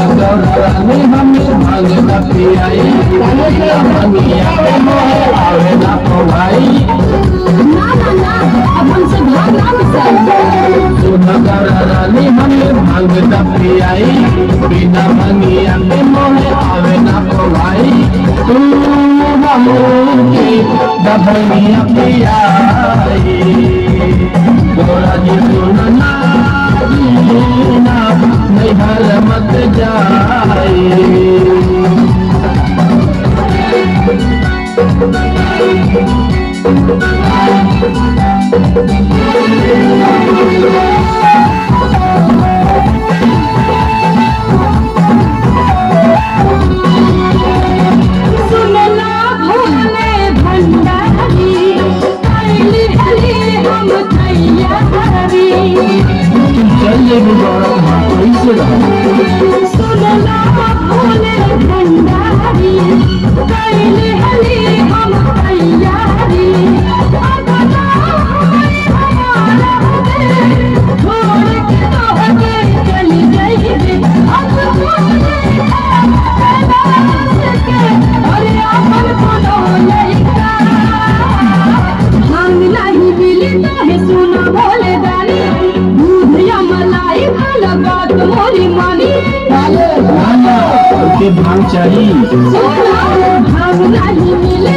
रानी हमें भाँग न पियाई मंगिया आवे ना तो भाई ना रानी हमें भाँग न पियाई बिना मंगिया के मोहे आवे ना तो भाई तू बहू की पियाई गोरा जी कैसे रहो सुनला भोले भंडारी तोहे सुना भोले दानी दूध या मलाई वाला बात मोरी मानी। नाना के भाँग चाहिए सुना भाँग नहीं मिली।